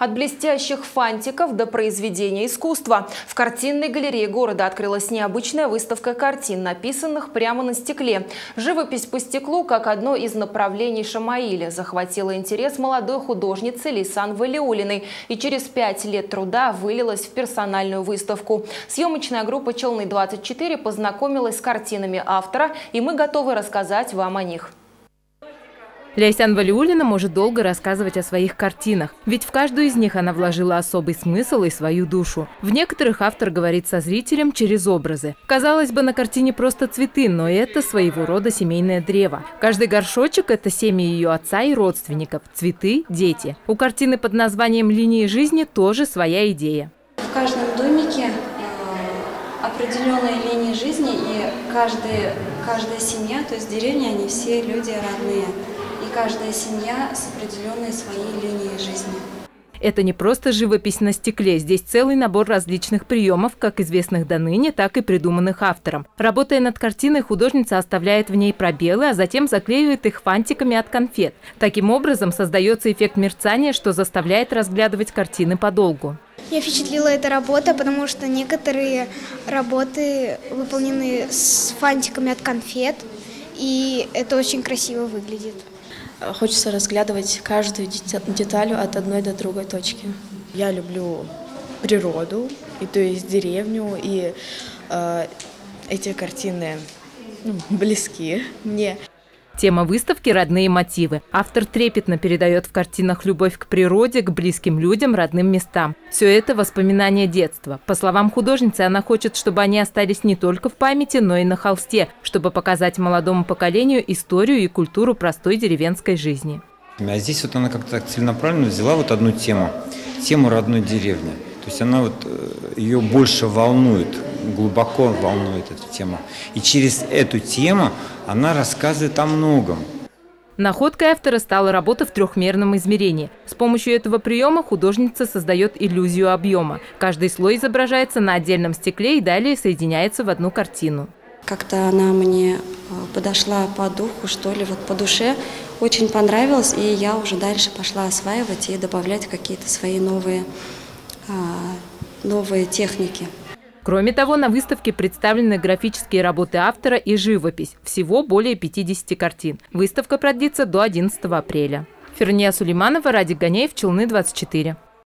От блестящих фантиков до произведения искусства. В картинной галерее города открылась необычная выставка картин, написанных прямо на стекле. Живопись по стеклу, как одно из направлений Шамаиля, захватила интерес молодой художницы Лисан Валиулиной и через пять лет труда вылилась в персональную выставку. Съемочная группа «Челны-24» познакомилась с картинами автора, и мы готовы рассказать вам о них. Ляйсян Валиулина может долго рассказывать о своих картинах, ведь в каждую из них она вложила особый смысл и свою душу. В некоторых автор говорит со зрителем через образы. Казалось бы, на картине просто цветы, но это своего рода семейное древо. Каждый горшочек – это семьи ее отца и родственников, цветы – дети. У картины под названием «Линии жизни» тоже своя идея. В каждом домике э, определенные линии жизни, и каждый, каждая семья, то есть деревня, они все люди родные и каждая семья с определенной своей линией жизни. Это не просто живопись на стекле. Здесь целый набор различных приемов, как известных до ныне, так и придуманных автором. Работая над картиной, художница оставляет в ней пробелы, а затем заклеивает их фантиками от конфет. Таким образом создается эффект мерцания, что заставляет разглядывать картины подолгу. Я впечатлила эта работа, потому что некоторые работы выполнены с фантиками от конфет, и это очень красиво выглядит. Хочется разглядывать каждую деталь от одной до другой точки. Я люблю природу, и то есть деревню, и э, эти картины ну, близки мне. Тема выставки «Родные мотивы». Автор трепетно передает в картинах любовь к природе, к близким людям, родным местам. Все это воспоминания детства. По словам художницы, она хочет, чтобы они остались не только в памяти, но и на холсте, чтобы показать молодому поколению историю и культуру простой деревенской жизни. А здесь вот она как-то целенаправленно взяла вот одну тему, тему родной деревни. То есть она вот э, ее больше волнует, глубоко волнует эта тема. И через эту тему она рассказывает о многом. Находкой автора стала работа в трехмерном измерении. С помощью этого приема художница создает иллюзию объема. Каждый слой изображается на отдельном стекле и далее соединяется в одну картину. Как-то она мне э, подошла по духу, что ли, вот по душе. Очень понравилась, и я уже дальше пошла осваивать и добавлять какие-то свои новые, а, новые техники. Кроме того, на выставке представлены графические работы автора и живопись. Всего более 50 картин. Выставка продлится до 11 апреля. Ферния Сулейманова, Радик Ганеев, Челны, 24.